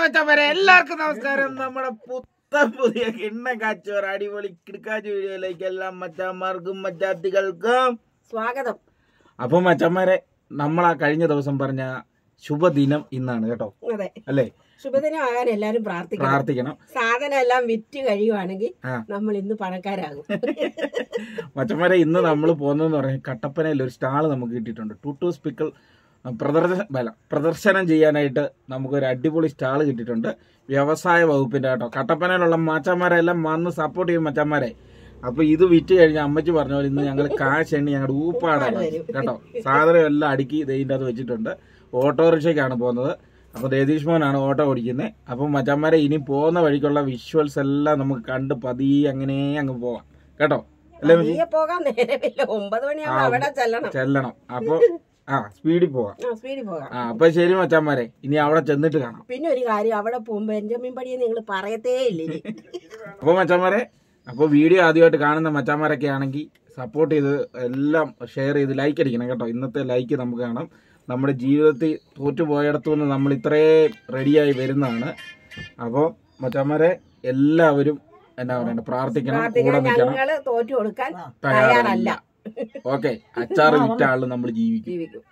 മച്ചന്മാരെ എല്ലാവർക്കും നമസ്കാരം. നമ്മുടെ പുത്തൻ പുതിയ കിണ്ണ കാച്ചോർ അടിപൊളി കിടക്കാച്ച വീഡിയോയിലേക്ക് എല്ലാം മച്ചാന്മാർക്കും മച്ചാത്തികൾക്കും സ്വാഗതം. അപ്പൊ മച്ചന്മാരെ നമ്മൾ ആ കഴിഞ്ഞ ദിവസം പറഞ്ഞ ശുഭദിനം ഇന്നാണ് കേട്ടോ. അതെ. ശുഭദിനം ആകാൻ എല്ലാരും പ്രാർത്ഥിക്കണം. പ്രാർത്ഥിക്കണം. സാധനം എല്ലാം വിറ്റ് കഴിയുവാണെങ്കിൽ നമ്മൾ ഇന്ന് പണക്കാരാകും. മച്ചന്മാരെ ഇന്ന് നമ്മൾ പോകുന്നതെന്ന് പറഞ്ഞാൽ കട്ടപ്പനയിൽ ഒരു സ്റ്റാൾ നമുക്ക് കിട്ടിയിട്ടുണ്ട്. ടു സ്പിക്കൽ പ്രദർശന അല്ല പ്രദർശനം ചെയ്യാനായിട്ട് നമുക്കൊരു അടിപൊളി സ്റ്റാൾ കിട്ടിയിട്ടുണ്ട്. വ്യവസായ വകുപ്പിന്റെ കേട്ടോ. കട്ടപ്പനയിലുള്ള മച്ചന്മാരെല്ലാം വന്ന് സപ്പോർട്ട് ചെയ്യും മച്ചന്മാരെ. അപ്പൊ ഇത് വിറ്റ് കഴിഞ്ഞ അമ്മച്ചി പറഞ്ഞ പോലെ ഇന്ന് ഞങ്ങൾ കാശ് എണ്ണി ഞങ്ങളുടെ ഊപ്പാടാണ് കേട്ടോ. സാധനം എല്ലാം അടുക്കി ഇതിന്റെ അത് വെച്ചിട്ടുണ്ട്. ഓട്ടോറിക്ഷയ്ക്കാണ് പോകുന്നത്. അപ്പൊ ദേതീഷ് മോനാണ് ഓട്ടോ ഓടിക്കുന്നത് അപ്പം മച്ചന്മാരെ ഇനി പോകുന്ന വഴിക്കുള്ള വിഷ്വൽസ് എല്ലാം നമുക്ക് കണ്ട് പതിയെ അങ്ങനെ അങ്ങ് പോവാം. കേട്ടോ? അല്ലേ ചെല്ലണം. ചെല്ലണം. അപ്പൊ ആ സ്പീഡിൽ പോവാം. സ്പീഡിൽ പോകാം. ആ അപ്പൊ ശരി മച്ചാന്മാരെ ഇനി അവിടെ ചെന്നിട്ട് കാണാം. പിന്നെ ഒരു കാര്യം അവിടെ പോകുമ്പോ ബെഞ്ചമിൻ പടിയെ നിങ്ങൾ പറയത്തേ ഇല്ല. അപ്പൊ മച്ചാന്മാരെ അപ്പൊ വീഡിയോ ആദ്യമായിട്ട് കാണുന്ന മച്ചാന്മാരൊക്കെ ആണെങ്കിൽ സപ്പോർട്ട് ചെയ്ത് എല്ലാം ഷെയർ ചെയ്ത് ലൈക്ക് അടിക്കണം കേട്ടോ. ഇന്നത്തെ ലൈക്ക് നമുക്ക് കാണാം. നമ്മുടെ ജീവിതത്തിൽ തോറ്റുപോയിടത്തു നിന്ന് നമ്മൾ ഇത്രയും റെഡിയായി വരുന്നതാണ്. അപ്പോൾ മച്ചാന്മാരെ എല്ലാവരും എന്നാ പറയണ്ട പ്രാർത്ഥിക്കണം കൂടെ നിൽക്കണം. തോറ്റു കൊടുക്കാൻ തയ്യാറല്ല. ഓക്കെ അച്ചാറ് വിറ്റ ആൾ നമ്മൾ ജീവിക്കും. ജീവിക്കും.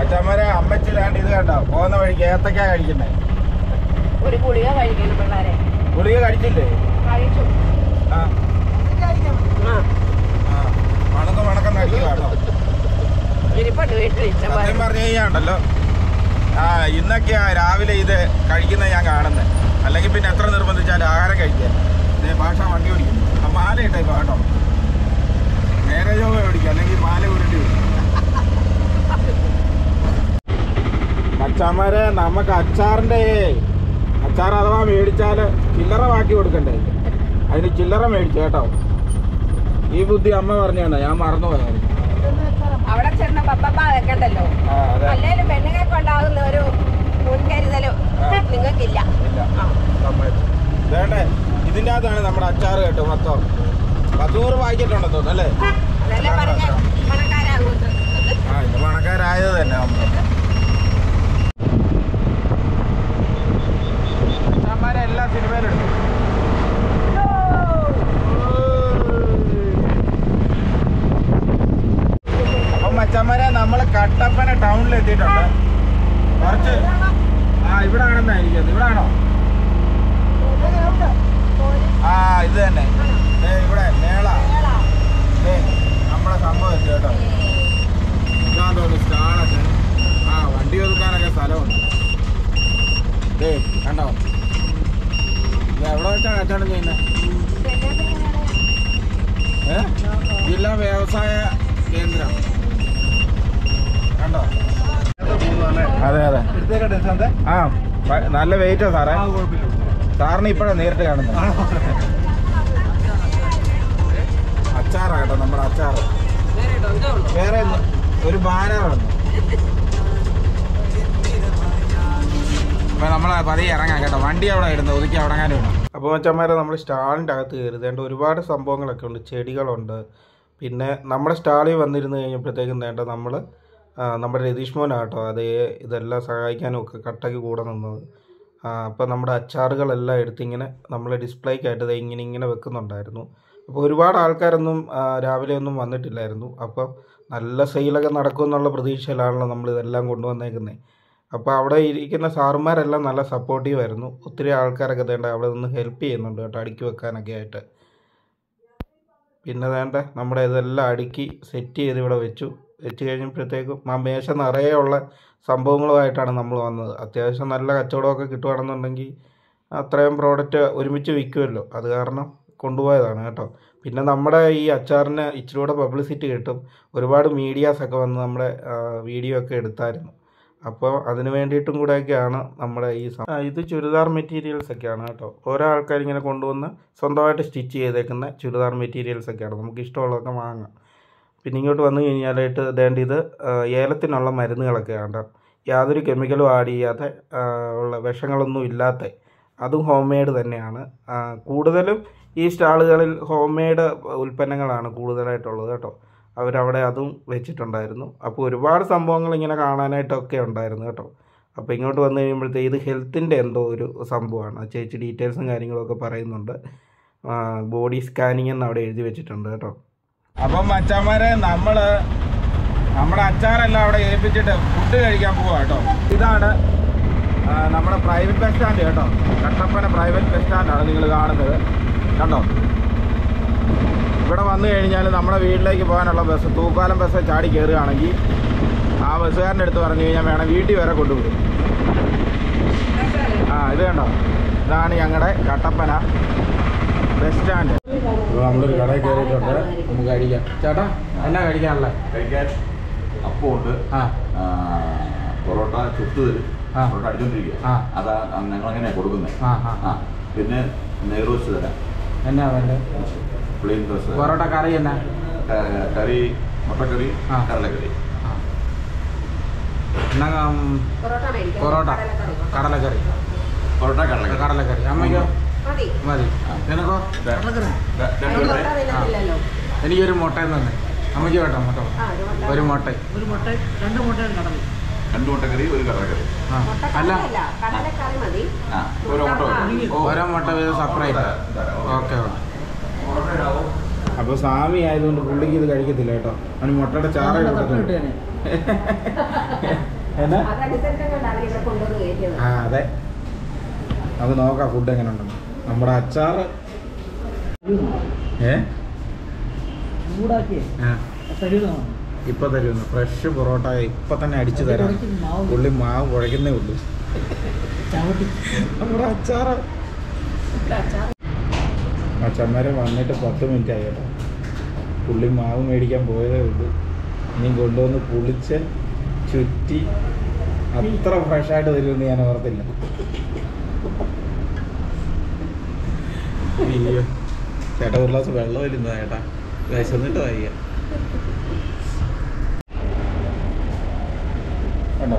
അച്ഛന്മാരെ അമ്മച്ചിലാണ്ട് ഇത് കണ്ടോ? പോകുന്ന വഴിക്ക് ഏത്തക്ക കഴിക്കുന്നേ? ഒരു ഗുളിക കഴിക്കുന്നു പിള്ളേരെ. ഗുളിക കഴിച്ചില്ലേ? കഴിച്ചു. ആ. ആ. സത്യം പറഞ്ഞു കഴിഞ്ഞാണ്ടല്ലോ. ഇന്നൊക്കെയാ രാവിലെ ഇത് കഴിക്കുന്ന ഞാൻ കാണുന്നത് അല്ലെങ്കിൽ പിന്നെ എത്ര നിർബന്ധിച്ചാലും ആഹാരം കഴിക്കുക ഇതേ ഭാഷ വണ്ടി ഓടിക്കും ആ മാല ഇട്ടേക്കോ കേട്ടോ നേരെ അല്ലെങ്കിൽ ഉരുട്ടി വരും. നമുക്ക് അച്ചാറിന്റെ അച്ചാർ അഥവാ മേടിച്ചാൽ ചില്ലറ വാക്കി കൊടുക്കണ്ടേ? അതിന് ചില്ലറ മേടിച്ചു കേട്ടോ. ഈ ബുദ്ധി അമ്മ പറഞ്ഞാണ് ഞാൻ മറന്നുപോയായിരുന്നു അവിടെ ചെന്ന പപ്പ വെക്കണ്ടല്ലോ. അതെ. അല്ലേലും പെണ്ണുങ്ങൾക്ക് ഉണ്ടാകുന്ന ഒരു മുൻകരുതലും നിങ്ങൾക്കില്ല. ഇതിന്റെ അകത്താണ് നമ്മുടെ അച്ചാർ കേട്ടോ മൊത്തം. പത്തൂറ് പാക്കറ്റുണ്ടോ തോന്നുന്നു അല്ലേ? അതല്ലേ പറഞ്ഞ പണക്കാരാകുന്നത് ആ ഇത് പണക്കാരായത് തന്നെ അച്ഛന്മാരെ എല്ലാ സിനിമയിലും അപ്പം മച്ചന്മാരെ നമ്മൾ കട്ടപ്പന ടൗണിൽ എത്തിയിട്ടുണ്ട്. കുറച്ച് ആ ഇവിടെ ആണെന്നായിരിക്കും. ഇവിടെ ആണോ? ആ ഇത് തന്നെ ദേ ഇവിടെ മേള ദേ, നമ്മുടെ സംഭവം എത്തി കേട്ടോ ഇതാന്ന് തോന്നുന്നു? സ്റ്റാളൊക്കെ. ആ വണ്ടി ഒതുക്കാനൊക്കെ സ്ഥലമുണ്ട്. ഏ കണ്ടോ? എവിടെ വെച്ചാ കച്ചവടം ചെയ്യുന്നത് ജില്ലാ വ്യവസായ കേന്ദ്രം. കണ്ടോ? അതെ അതെ. ആ നല്ല വെയിറ്റാ സാറേ. സാറിന് ഇപ്പോഴാണ് നേരിട്ട് കാണുന്നത് അച്ചാറാ കേട്ടോ നമ്മുടെ അച്ചാറ്. വേറെ ഒരു ബാനറുണ്ട് അപ്പൊ നമ്മളെ പതിയെ ഇറങ്ങാൻ കേട്ടോ വണ്ടി അവിടെ ഇടുന്നത് ഒതുക്കി ഇടാം അപ്പോൾ മച്ചന്മാരെ നമ്മൾ സ്റ്റാളിന്റെ അകത്ത് കയറുതേണ്ട ഒരുപാട് സംഭവങ്ങളൊക്കെ ഉണ്ട് ചെടികളുണ്ട്. പിന്നെ നമ്മുടെ സ്റ്റാളിൽ വന്നിരുന്ന് കഴിഞ്ഞപ്പോഴത്തേക്കും വേണ്ട നമ്മൾ നമ്മുടെ രതീഷ് മോനാട്ടോ അതേ ഇതെല്ലാം സഹായിക്കാനും ഒക്കെ കട്ടയ്ക്ക് കൂടെ നിന്നത്. അപ്പോൾ നമ്മുടെ അച്ചാറുകളെല്ലാം എടുത്തിങ്ങനെ നമ്മൾ ഡിസ്പ്ലേക്കായിട്ട് ഇങ്ങനെ ഇങ്ങനെ വെക്കുന്നുണ്ടായിരുന്നു. അപ്പോൾ ഒരുപാട് ആൾക്കാരൊന്നും രാവിലെ ഒന്നും വന്നിട്ടില്ലായിരുന്നു. അപ്പോൾ നല്ല സെയിലൊക്കെ നടക്കും എന്നുള്ള പ്രതീക്ഷയിലാണല്ലോ നമ്മൾ ഇതെല്ലാം കൊണ്ടുവന്നേക്കുന്നത് അപ്പോൾ അവിടെ ഇരിക്കുന്ന സാറുമാരെല്ലാം നല്ല സപ്പോർട്ടീവായിരുന്നു ഒത്തിരി ആൾക്കാരൊക്കെ വേണ്ട അവിടെ നിന്ന് ഹെൽപ്പ് ചെയ്യുന്നുണ്ട് കേട്ടോ അടുക്കി വെക്കാനൊക്കെ ആയിട്ട്. പിന്നെ വേണ്ട നമ്മുടെ ഇതെല്ലാം അടുക്കി സെറ്റ് ചെയ്ത് ഇവിടെ വെച്ചു. വെച്ച് കഴിഞ്ഞപ്പോഴത്തേക്കും ആ മേശ നിറയെ ഉള്ള സംഭവങ്ങളുമായിട്ടാണ് നമ്മൾ വന്നത്. അത്യാവശ്യം നല്ല കച്ചവടമൊക്കെ കിട്ടുകയാണെന്നുണ്ടെങ്കിൽ അത്രയും പ്രോഡക്റ്റ് ഒരുമിച്ച് വിൽക്കുമല്ലോ. അത് കാരണം കൊണ്ടുപോയതാണ് കേട്ടോ. പിന്നെ നമ്മുടെ ഈ അച്ചാറിന് ഇച്ചിരി കൂടെ പബ്ലിസിറ്റി കിട്ടും. ഒരുപാട് മീഡിയാസൊക്കെ വന്ന് നമ്മുടെ വീഡിയോ ഒക്കെ എടുത്തായിരുന്നു. അപ്പോൾ അതിന് വേണ്ടിയിട്ടും കൂടെയൊക്കെയാണ് നമ്മുടെ ഈ ഇത് ചുരിദാർ മെറ്റീരിയൽസ് ഒക്കെയാണ് കേട്ടോ. ഓരോ ആൾക്കാർ ഇങ്ങനെ കൊണ്ടുവന്ന് സ്വന്തമായിട്ട് സ്റ്റിച്ച് ചെയ്തേക്കുന്ന ചുരിദാർ മെറ്റീരിയൽസ് ഒക്കെയാണ്. നമുക്ക് ഇഷ്ടമുള്ളതൊക്കെ വാങ്ങാം. പിന്നെ ഇങ്ങോട്ട് വന്നു കഴിഞ്ഞാലായിട്ട് വേണ്ട ഇത് ഏലത്തിനുള്ള മരുന്നുകളൊക്കെയാണ് യാതൊരു കെമിക്കലും ആഡ് ചെയ്യാതെ ഉള്ള വിഷങ്ങളൊന്നും ഇല്ലാത്ത അതും ഹോം മെയ്ഡ് തന്നെയാണ് കൂടുതലും ഈ സ്റ്റാളുകളിൽ ഹോം മെയ്ഡ് ഉൽപ്പന്നങ്ങളാണ് കൂടുതലായിട്ടുള്ളത് കേട്ടോ. അവരവിടെ അതും വെച്ചിട്ടുണ്ടായിരുന്നു. അപ്പോൾ ഒരുപാട് സംഭവങ്ങൾ ഇങ്ങനെ കാണാനായിട്ടൊക്കെ ഉണ്ടായിരുന്നു കേട്ടോ. അപ്പോൾ ഇങ്ങോട്ട് വന്നു കഴിയുമ്പോഴത്തേ ഇത് ഹെൽത്തിന്റെ എന്തോ ഒരു സംഭവമാണ്. ചേച്ചി ഡീറ്റെയിൽസും കാര്യങ്ങളൊക്കെ പറയുന്നുണ്ട്. ബോഡി സ്കാനിങ് എന്ന് അവിടെ എഴുതി വെച്ചിട്ടുണ്ട് കേട്ടോ. അപ്പം മച്ചന്മാരെ നമ്മൾ നമ്മുടെ അച്ചാറെല്ലാം അവിടെ ഏൽപ്പിച്ചിട്ട് ഫുഡ് കഴിക്കാൻ പോവാ കേട്ടോ. ഇതാണ് നമ്മുടെ പ്രൈവറ്റ് ബസ് സ്റ്റാൻഡ് കേട്ടോ. കട്ടപ്പന പ്രൈവറ്റ് ബസ് സ്റ്റാൻഡാണ് നിങ്ങൾ കാണുന്നത്. കണ്ടോ? ഇവിടെ വന്നു കഴിഞ്ഞാൽ നമ്മുടെ വീട്ടിലേക്ക് പോകാനുള്ള ബസ് തൂക്കാലം ബസ് ചാടി കയറുകയാണെങ്കിൽ ആ ബസ്സുകാരന്റെ അടുത്ത് പറഞ്ഞു കഴിഞ്ഞാൽ വേണം വീട്ടിൽ വരെ കൊണ്ടുപോകും ആ ഇത് കണ്ടോ? ഇതാണ് ഞങ്ങളുടെ കട്ടപ്പന ബസ് സ്റ്റാൻഡ്. നമ്മളൊരു കടയിൽ കയറിയിട്ടുണ്ട്. നമുക്ക് കഴിക്കാം. ചേട്ടാ എന്നാ കഴിക്കാനുള്ളത്? കഴിക്കാൻ അപ്പമുണ്ട് ആ. ആ, പൊറോട്ട ചുട്ട് തരും. പൊറോട്ട അടിച്ചോണ്ടിരിക്കുക ആ. അതാ ഞങ്ങൾ അങ്ങനെയാ കൊടുക്കുന്നത് പിന്നെ നെയ്റോസ്റ്റ് തരാം. എന്നാ വേണ്ടത്? പ്ലെയിൻ ദോശ. പൊറോട്ട കറി എന്നാ? കറി മുട്ടക്കറി ആ. കടലക്കറി. പൊറോട്ട കടലക്കറി. കടലക്കറി. പൊറോട്ട കടലക്കറി. കടലക്കറി. അമ്മയ്ക്കോ? മതി. നിനക്കോ? മുട്ട മുട്ട. എനിക്കൊരു മുട്ടയെന്ന് തന്നെ. അമ്മയ്ക്ക് കേട്ടോ മുട്ട. ഒരു മുട്ട. മുട്ട. ഒരു മുട്ട രണ്ട് മുട്ടയും കടൽ രണ്ട് മുട്ടക്കറി ഒരു കടലക്കറി അല്ല ഓരോ മുട്ട ആ. വെക്കും. ഓ. ഓരോ മുട്ട വീതം സെപ്പറേറ്റ് ഓക്കെ. അപ്പോൾ സ്വാമി ആയതുകൊണ്ട് പുള്ളിക്ക് ഇത് കഴിക്കത്തില്ല കേട്ടോ. അവന് മുട്ടയുടെ ചാറ ആ അതെ. നമുക്ക് നോക്കാം ഫുഡ് എങ്ങനെ ഉണ്ടെന്ന് നമ്മുടെ അച്ചാറ് ഏ? ചൂടാക്കിയേ? ആ. ഇപ്പൊ തരുന്നു. ഫ്രഷ് പൊറോട്ട ഇപ്പൊ തന്നെ അടിച്ചു തരാം. പുള്ളി മാവ് കുഴക്കുന്നേ ഉള്ളൂ. നമ്മുടെ അച്ചാറ് അച്ഛന്മാരെ വന്നിട്ട് പത്ത് മിനിറ്റ് ആയി കേട്ടോ. പുള്ളി മാവ് മേടിക്കാൻ പോയതേ ഉള്ളൂ. ഇനി കൊണ്ടുവന്ന് പുളിച്ച് ചുറ്റി അത്ര ഫ്രഷായിട്ട് തരുമെന്ന് ഞാൻ ഓർത്തില്ല. അയ്യോ. ചേട്ടാ ഒരു ഗ്ലാസ് വെള്ളം വരുന്നതാ ചേട്ടാ വിശന്നിട്ട് വയ്യ കണ്ടോ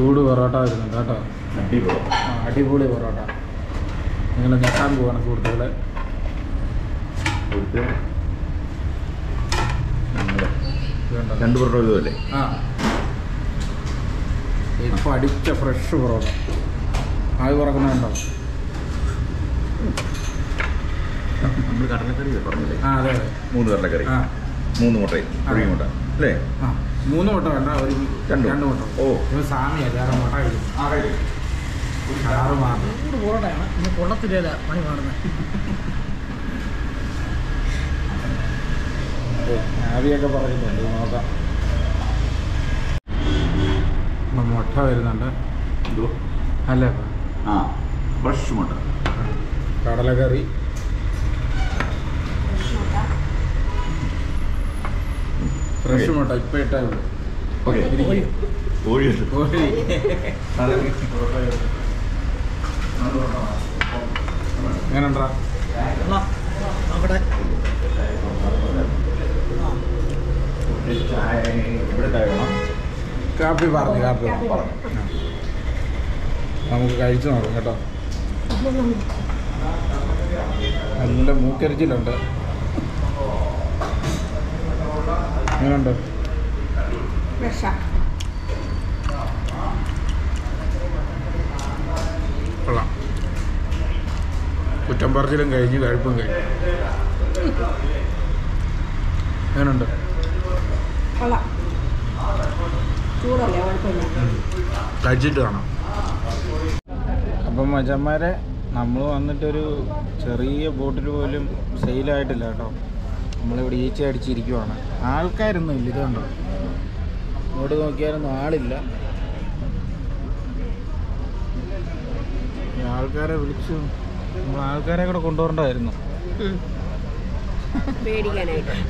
ചൂട് പൊറോട്ട വരുന്നുണ്ട് കേട്ടോ. അടിപൊളി. ആ, അടിപൊളി പൊറോട്ട. നിങ്ങൾ ഞെട്ടാൻ പോവാണ് സുഹൃത്തുക്കളെ? രണ്ട് പൊറോട്ട ഇതുമല്ലേ ആ. ഇപ്പം അടിച്ച ഫ്രഷ് പൊറോട്ട. ആവി പറക്കുന്നുണ്ടോ നമ്മൾ കടലക്കറി പറഞ്ഞില്ലേ? ആ അതെ മൂന്ന് കടലക്കറി. മൂന്ന് മുട്ടയും. മുട്ട. അല്ലേ? ആ. മൂന്ന് വട്ടം വേണ്ട ഒരു രണ്ട് രണ്ട് വട്ടം. ഓ. ഇത് സാമിയാ വേറെ ആ കഴിക്കും കരാറ് മാത്രം ചൂട് ഇനി കൊള്ളത്തില്ല പണി മാറുന്നത് ആവിയൊക്കെ നോക്കാം. മുട്ട വരുന്നുണ്ട്. അല്ലേ? ആ ഫ്രഷ് മുട്ട. കടലക്കറി. ഫ്രഷ് മുട്ട ഇപ്പൊ ഇട്ടാ ഉള്ളൂ ഓക്കെ ഇരിക്ക്. കോഴി കോഴി എങ്ങനെയുണ്ടാ? അവിടെ ഇവിടെ ചായ കാപ്പി പറഞ്ഞു കാപ്പി കാപ്പി പറഞ്ഞു നമുക്ക് കഴിച്ചു നോക്കാം കേട്ടോ. നല്ല മൂക്കരിച്ചിലുണ്ട്. എങ്ങനെയുണ്ട് ഫ്രഷാ കൊള്ളാം. കുറ്റം പറച്ചിലും കഴിഞ്ഞ് കഴിപ്പും കഴിഞ്ഞു. അങ്ങനെയുണ്ട്? കഴിച്ചിട്ട് കാണാം. അപ്പം മച്ചന്മാരെ നമ്മൾ വന്നിട്ടൊരു ചെറിയ ബോട്ടിൽ പോലും സെയിലായിട്ടില്ല കേട്ടോ. നമ്മളിവിടെ ഈച്ച അടിച്ചിരിക്കുവാണ് ആൾക്കാരൊന്നും ഇല്ല ഇത് കണ്ടോ? ഇങ്ങോട്ട് നോക്കിയാലൊന്നും ആളില്ല. ആൾക്കാരെ വിളിച്ചു നമ്മൾ ആൾക്കാരെ കൂടെ കൊണ്ടുപോകണ്ടായിരുന്നു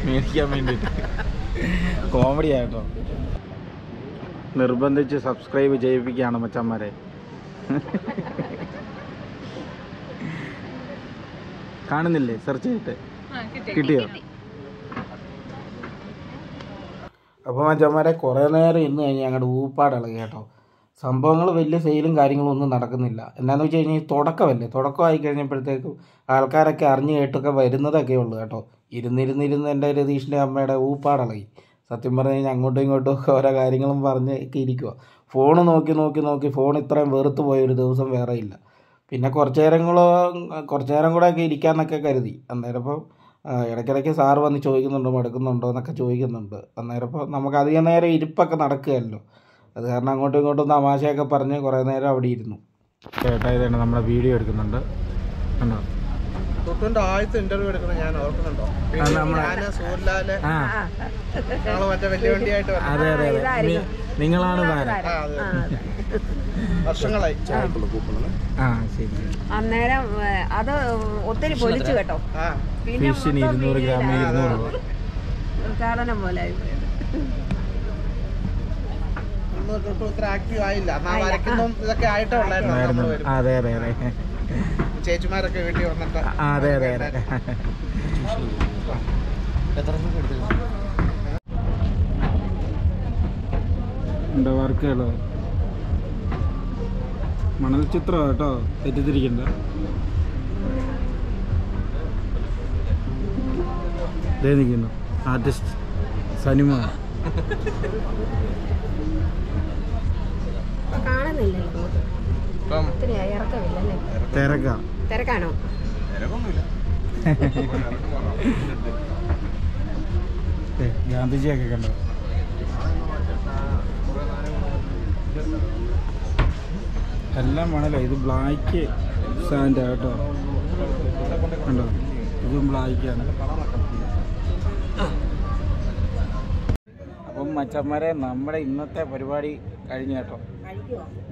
മേടിക്കാൻ വേണ്ടിയിട്ട്. കോമഡി ആയിട്ടോ നിർബന്ധിച്ച് സബ്സ്ക്രൈബ് ചെയ്യിപ്പിക്കുകയാണ് മച്ചന്മാരെ. കാണുന്നില്ലേ? സെർച്ച് ചെയ്തിട്ട്. കിട്ടിയോ? അപ്പോൾ മച്ചന്മാരെ കുറേ നേരം ഇന്ന് കഴിഞ്ഞ് ഞങ്ങളുടെ ഊപ്പാട് ഇളകി കേട്ടോ. സംഭവങ്ങൾ വലിയ സെയിലും കാര്യങ്ങളും ഒന്നും നടക്കുന്നില്ല. എന്താണെന്ന് വെച്ച് കഴിഞ്ഞാൽ തുടക്കമല്ലേ? തുടക്കമായി കഴിഞ്ഞപ്പോഴത്തേക്കും ആൾക്കാരൊക്കെ അറിഞ്ഞു കേട്ടൊക്കെ വരുന്നതൊക്കെ ഉള്ളൂ കേട്ടോ. ഇരുന്നിരുന്നിരുന്ന് എന്റെ രതീഷിന്റെ അമ്മയുടെ ഊപ്പാടിളകി സത്യം പറഞ്ഞു കഴിഞ്ഞാൽ അങ്ങോട്ടും ഇങ്ങോട്ടും ഒക്കെ ഓരോ കാര്യങ്ങളും പറഞ്ഞ് ഇരിക്കുക ഫോൺ നോക്കി നോക്കി നോക്കി ഫോൺ ഇത്രയും വെറുത്ത് പോയ ഒരു ദിവസം വേറെ ഇല്ല. പിന്നെ കുറച്ച് നേരം കൂടെ കുറച്ച് നേരം കൂടെ ഒക്കെ ഇരിക്കാമെന്നൊക്കെ കരുതി. അന്നേരം ഇപ്പം ആ, ഇടയ്ക്കിടയ്ക്ക് സാറ് വന്ന് ചോദിക്കുന്നുണ്ടോ മടുക്കുന്നുണ്ടോ എന്നൊക്കെ ചോദിക്കുന്നുണ്ട്. അന്നേരം ഇപ്പോൾ നമുക്ക് അധികം നേരം ഇരിപ്പൊക്കെ നടക്കുകയല്ലോ. അത് കാരണം അങ്ങോട്ടും ഇങ്ങോട്ടും തമാശയൊക്കെ പറഞ്ഞ് കുറേ നേരം അവിടെ ഇരുന്നു. ചേട്ടാ ഇതാണ് നമ്മുടെ വീഡിയോ എടുക്കുന്നുണ്ട്. കണ്ടോ? ആദ്യത്തെ ഇന്റർവ്യൂ എടുക്കണം ഞാൻ ഓർക്കുന്നുണ്ടോ? ഞങ്ങൾ മറ്റേ വലിയ വണ്ടിയായിട്ട്. അതെ അതെ നിങ്ങളാണ്. വർഷങ്ങളായി. ആ. ശരി. അന്നേരം അത് ഒത്തിരി പൊലിച്ചു കേട്ടോ. ഫിഷിന് ഇരുന്നൂറ് ഗ്രാമിന്. ഇരുന്നൂറ്. രൂപ ഉദ്ഘാടനം പോലെ അതെ അതെ അതെ. ചേച്ചിമാരൊക്കെ വീട്ടിൽ വന്നിട്ട് അതെ അതെ അതെ. വർക്കുകൾ മണൽ ചിത്രം കേട്ടോ തെറ്റിദ്ധരിക്കണ്ട. നിൽക്കുന്നു ആർട്ടിസ്റ്റ്. സനിമ. തിരക്ക. തിരക്കാണോ? ഗാന്ധിജിയൊക്കെ കണ്ടോ? എല്ലാം വേണല്ലോ ഇത് ബ്ലാക്ക് സാൻഡ് കേട്ടോ കണ്ടോ? ഇതും ബ്ലാക്കാണ് മച്ചന്മാരെ നമ്മുടെ ഇന്നത്തെ പരിപാടി കഴിഞ്ഞു കേട്ടോ.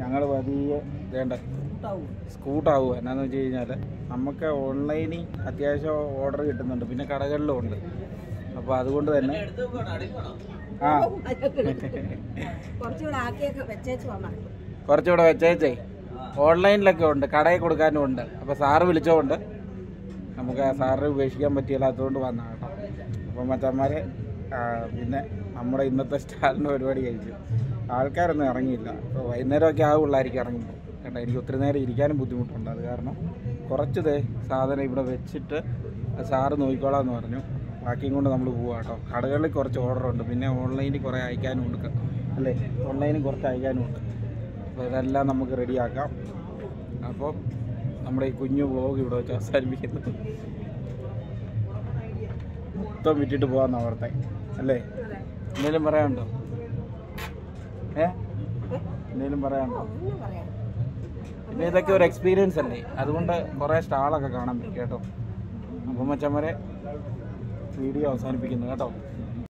ഞങ്ങൾ പതിയെ വേണ്ട സ്കൂട്ടാവുക എന്നാന്ന് വെച്ച് കഴിഞ്ഞാൽ നമുക്ക് ഓൺലൈനിൽ അത്യാവശ്യം ഓർഡർ കിട്ടുന്നുണ്ട്. പിന്നെ കടകളിലും ഉണ്ട്. അപ്പോൾ അതുകൊണ്ട് തന്നെ ആ. കുറച്ചുകൂടെ ആക്കിയൊക്കെ വെച്ചേച്ച് ഓൺലൈനിലൊക്കെ ഉണ്ട്. കടയിൽ കൊടുക്കാനും ഉണ്ട്. അപ്പോൾ സാറ് വിളിച്ചതുകൊണ്ട് നമുക്ക് ആ സാറ് ഉപേക്ഷിക്കാൻ പറ്റിയില്ലാത്തതുകൊണ്ട് വന്നതാണ് കേട്ടോ. അപ്പം മച്ചന്മാരെ പിന്നെ നമ്മുടെ ഇന്നത്തെ സ്റ്റാളിന്റെ പരിപാടി കഴിച്ചു ആൾക്കാരൊന്നും ഇറങ്ങിയില്ല. അപ്പോൾ വൈകുന്നേരമൊക്കെ ആവുള്ളായിരിക്കും ഇറങ്ങുമ്പോൾ കേട്ടോ എനിക്ക് ഒത്തിരി നേരം ഇരിക്കാനും ബുദ്ധിമുട്ടുണ്ട്. അത് കാരണം കുറച്ച് ദേ സാധനം ഇവിടെ വെച്ചിട്ട് സാറ് നോക്കിക്കോളാം എന്ന് പറഞ്ഞു. ബാക്കിയും കൊണ്ട് നമ്മൾ പോവാം കേട്ടോ. കടകളിൽ കുറച്ച് ഓർഡർ ഉണ്ട്. പിന്നെ ഓൺലൈനിൽ കുറേ അയക്കാനും ഉണ്ട്. അല്ലേ? ഓൺലൈനിൽ കുറച്ച് അയക്കാനും ഉണ്ട്. അപ്പോൾ ഇതെല്ലാം നമുക്ക് റെഡിയാക്കാം അപ്പോൾ നമ്മുടെ ഈ കുഞ്ഞു വ്ളോഗ് ഇവിടെ വെച്ച് അവസാനിപ്പിക്കുന്നു. മൊത്തം വിട്ടിട്ട് പോകാമെന്നാണ് ഓർത്തെ. അല്ലേ? എന്തെങ്കിലും പറയാനുണ്ടോ? ഏ? എന്തെങ്കിലും പറയാനുണ്ടോ? പിന്നെ ഇതൊക്കെ ഒരു എക്സ്പീരിയൻസ് അല്ലേ? അതുകൊണ്ട് കുറേ സ്റ്റാളൊക്കെ കാണാൻ പറ്റും കേട്ടോ. അപ്പം മച്ചന്മാരെ വീഡിയോ അവസാനിപ്പിക്കുന്നു കേട്ടോ.